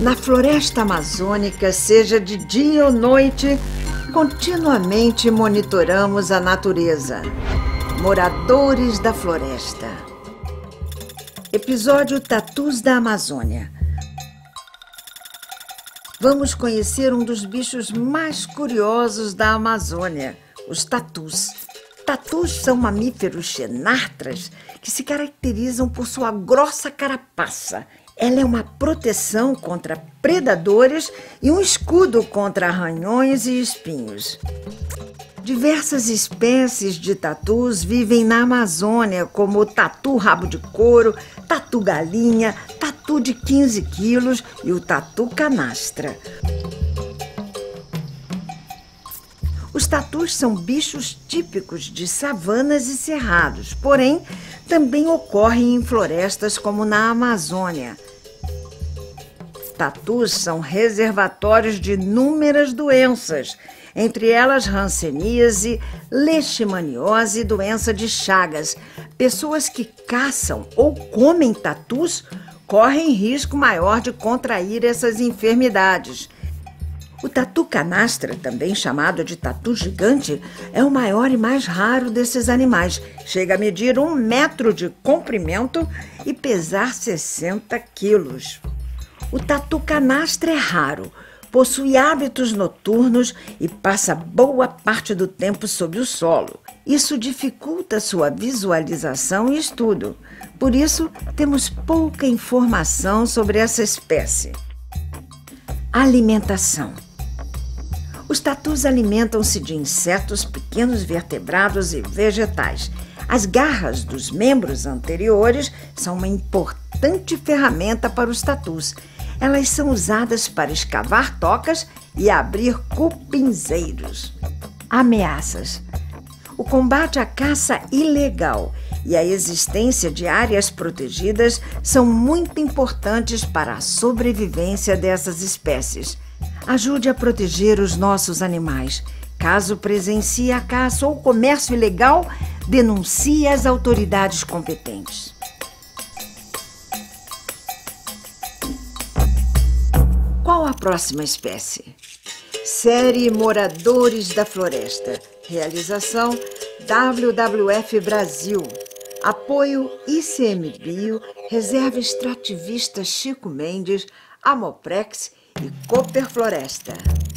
Na floresta amazônica, seja de dia ou noite, continuamente monitoramos a natureza. Moradores da floresta. Episódio Tatus da Amazônia. Vamos conhecer um dos bichos mais curiosos da Amazônia, os tatus. Tatus são mamíferos xenartras que se caracterizam por sua grossa carapaça ela é uma proteção contra predadores e um escudo contra arranhões e espinhos. Diversas espécies de tatus vivem na Amazônia, como o tatu rabo de couro, tatu galinha, tatu de 15 quilos e o tatu canastra. Tatus são bichos típicos de savanas e cerrados, porém também ocorrem em florestas como na Amazônia. Tatus são reservatórios de inúmeras doenças, entre elas hanseníase, leishmaniose e doença de Chagas. Pessoas que caçam ou comem tatus correm risco maior de contrair essas enfermidades. O tatu canastra, também chamado de tatu gigante, é o maior e mais raro desses animais. Chega a medir um metro de comprimento e pesar 60 quilos. O tatu canastra é raro, possui hábitos noturnos e passa boa parte do tempo sob o solo. Isso dificulta sua visualização e estudo. Por isso, temos pouca informação sobre essa espécie. Alimentação. Os tatus alimentam-se de insetos, pequenos vertebrados e vegetais. As garras dos membros anteriores são uma importante ferramenta para os tatus. Elas são usadas para escavar tocas e abrir cupinzeiros. Ameaças. O combate à caça ilegal e a existência de áreas protegidas são muito importantes para a sobrevivência dessas espécies. Ajude a proteger os nossos animais. Caso presencie a caça ou comércio ilegal, denuncie as autoridades competentes. Qual a próxima espécie? Série Moradores da Floresta. Realização WWF Brasil. Apoio ICMBio, Reserva Extrativista Chico Mendes, Amoprex e Cooper Floresta.